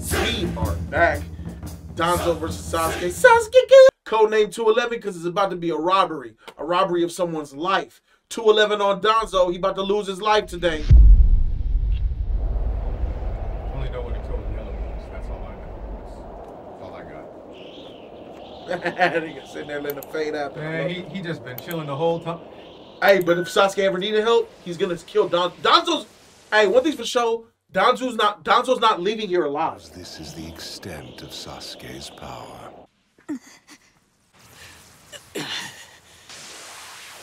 We are back. Danzo versus Sasuke. Sasuke get codename 211 because it's about to be a robbery. A robbery of someone's life. 211 on Danzo. He about to lose his life today. Only know when he killed the other ones. That's all I know. That's all I got. Nigga sitting there letting the fade happen. Man, he, he just been chilling the whole time. Hey, but if Sasuke ever needed help, he's gonna kill Don. Danzo's. Hey, one thing's for sure. Danzo's not. Danzo's not leaving here alive. This is the extent of Sasuke's power.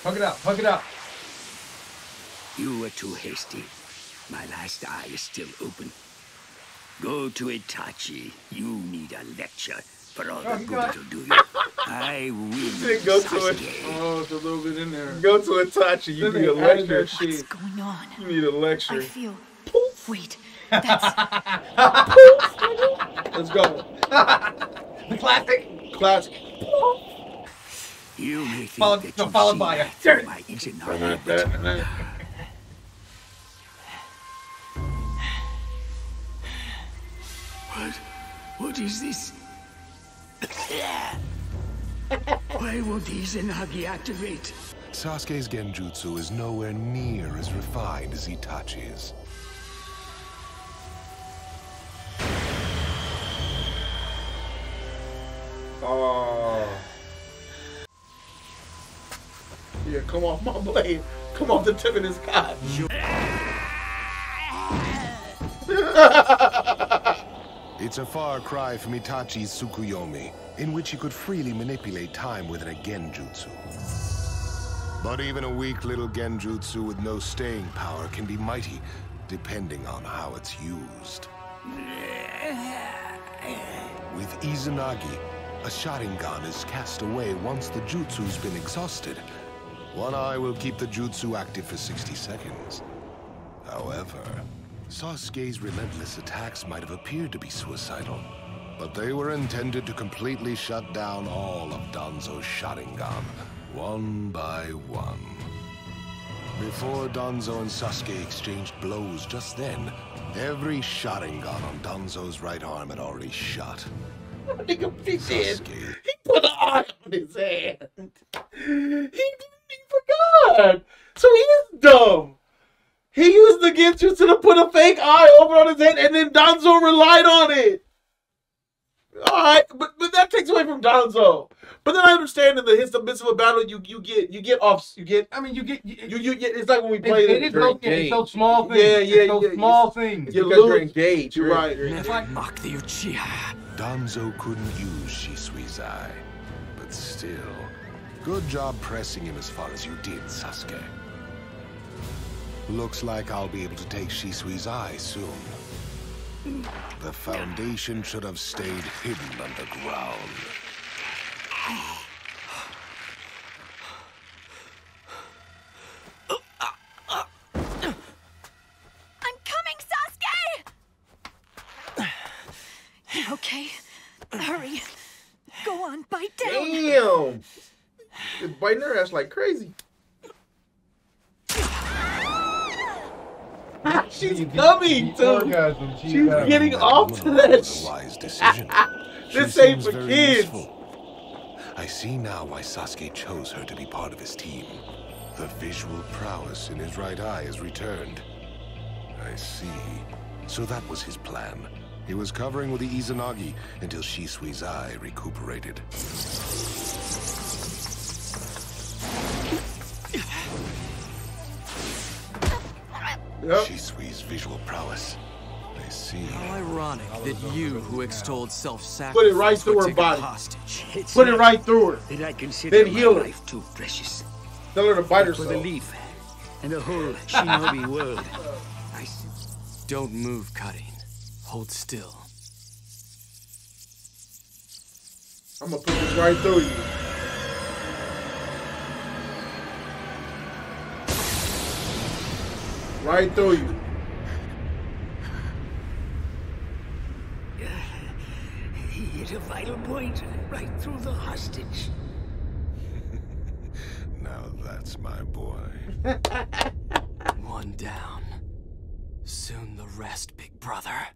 Hug it out, hug it out. You were too hasty. My last eye is still open. Go to Itachi. You need a lecture for all Oh, the you good got- it'll do you. I win. Go to it. Sasuke. Oh, it's a little bit in there. Go to Itachi. You Then need a lecture. What's going on? You need a lecture. feel. Wait, that's Let's go. The classic. Classic. You may think Followed- that no, followed by a that third. through my Izanagi, but What? What is this? Why won't Izanagi activate? Sasuke's genjutsu is nowhere near as refined as Itachi's. Oh. Yeah, come off my blade. Come off the tip of this cock. It's a far cry from Itachi's Tsukuyomi, in which he could freely manipulate time within a genjutsu. But even a weak little genjutsu with no staying power can be mighty, depending on how it's used. With Izanagi, a Sharingan is cast away once the jutsu's been exhausted. One eye will keep the jutsu active for 60 seconds. However, Sasuke's relentless attacks might have appeared to be suicidal, but they were intended to completely shut down all of Danzo's Sharingan, one by one. Before Danzo and Sasuke exchanged blows just then, every Sharingan on Danzo's right arm had already shut. Nigga, he did. He put an eye on his hand. He didn't. He forgot. So he is dumb. He used the genjutsu to put a fake eye over on his head, and then Danzo relied on it. All right, but but that takes away from Danzo. But then I understand in the midst of midst of a battle, you you get you get off, you get I mean, you get. You, you you get. It's like when we it, play it, the it's, so, it's so small things. Yeah, yeah, it's so yeah, small it's- things. you because you're lose. engaged. You're You're- right. you're- Never mock the Uchiha. Danzo couldn't use Shisui's eye, but still, good job pressing him as far as you did, Sasuke. Looks like I'll be able to take Shisui's eye soon. The Foundation should have stayed hidden underground. I'm coming, Sasuke! You okay? Hurry. Go on, bite down. Damn. It's biting her ass like crazy. She's coming too. Orgasm, she's She's getting off to that. Wise decision. This ain't for kids. useful. I see now why Sasuke chose her to be part of his team. The visual prowess in his right eye has returned. I see. So that was his plan. He was covering with the Izanagi until Shisui's eye recuperated. Yep. Shisui's visual prowess. I see. How ironic that you, who extolled self-sacrifice, Put it right through her body. hostage. It's Put it right through her. That I consider Then my heal her. life too precious. Tell her to bite For the herself. leaf and the whole shinobi world. I Don't move, cutting. Hold still. I'm gonna put this right through you. Right through you. He hit a vital point right through the hostage. Now that's my boy. One down. Soon the rest, big brother.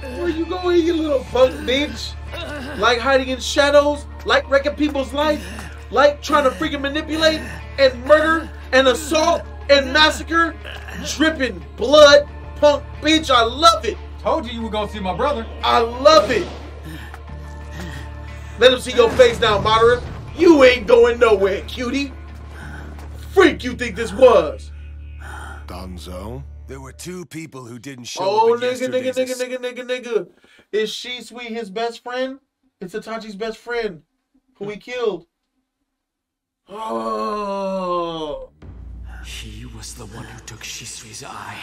Where you going, you little punk bitch? Like hiding in shadows, like wrecking people's life, like trying to freaking manipulate and murder and assault and massacre, dripping blood, punk bitch. I love it. Told you you were gonna see my brother. I love it. Let him see your face now, Madara. You ain't going nowhere, cutie. Freak you think this was? Danzo? There were two people who didn't show Oh, up Oh, nigga, nigga, yesterday's nigga, nigga, nigga, nigga. Is Shisui his best friend? It's Itachi's best friend who he killed. Oh. He was the one who took Shisui's eye.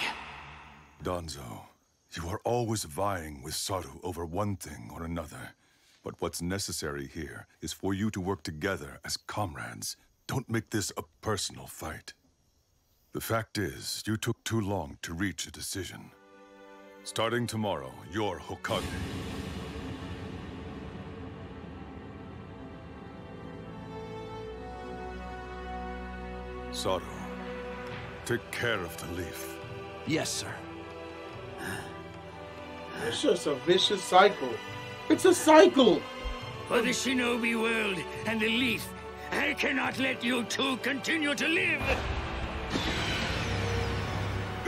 Danzo, you are always vying with Saru over one thing or another. But what's necessary here is for you to work together as comrades. Don't make this a personal fight. The fact is, you took too long to reach a decision. Starting tomorrow, you're Hokage. Saru, take care of the leaf. Yes, sir. It's just a vicious cycle. It's a cycle. For the shinobi world and the leaf, I cannot let you two continue to live.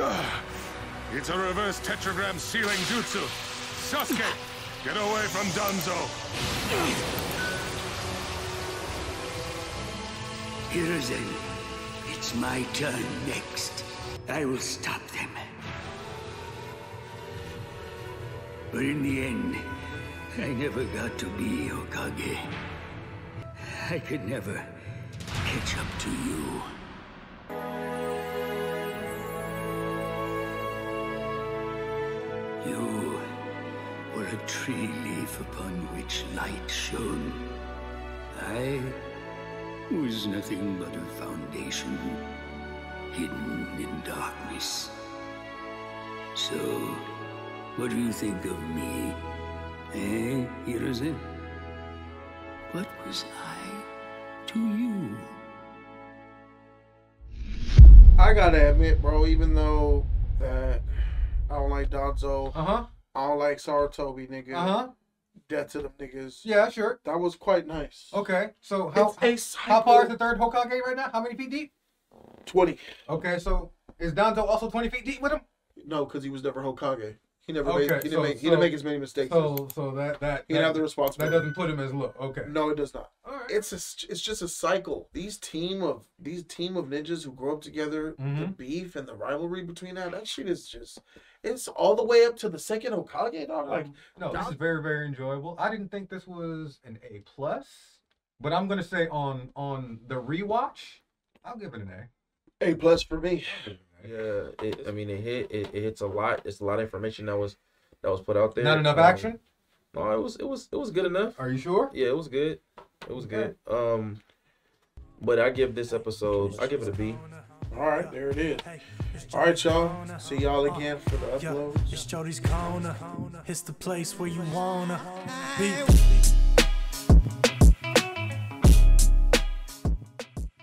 Ah, it's a reverse tetragram sealing jutsu. Sasuke, get away from Danzo. Hiruzen, it's my turn next. I will stop them. But in the end, I never got to be Hokage. I could never catch up to you. A tree leaf upon which light shone. I was nothing but a foundation hidden in darkness. So, what do you think of me? Eh, Hiruzen? What was I to you? I gotta admit, bro, even though that I don't like Danzo, Uh huh. I don't like Sarutobi, nigga. Uh huh. Death to them niggas. Yeah, sure. That was quite nice. Okay. So how how far is the third Hokage right now? How many feet deep? 20. Okay, so is Danzo also twenty feet deep with him? No, because he was never Hokage. He never Okay, made. He didn't so- make. He so- didn't make as many mistakes. So so that that he didn't have the responsibility. that doesn't put him as low. Okay. No, it does not. All right. It's a, it's just a cycle. These team of these team of ninjas who grow up together, the Mhm. beef and the rivalry between that, that shit is just it's all the way up to the second Hokage, dog. Like Um, no, this is very very enjoyable. I didn't think this was an A plus, but I'm gonna say on on the rewatch, I'll give it an A. A plus for me. Yeah, it, I mean, it hit. It, it hits a lot. It's a lot of information that was that was put out there. Not enough Um, action. No, it was it was it was good enough. Are you sure? Yeah, it was good. It was Okay. good. Um, but I give this episode. I give it a B. All right, there it is. All right, y'all. See y'all again for the uploads. it's Jody's corner. It's the place where you wanna be.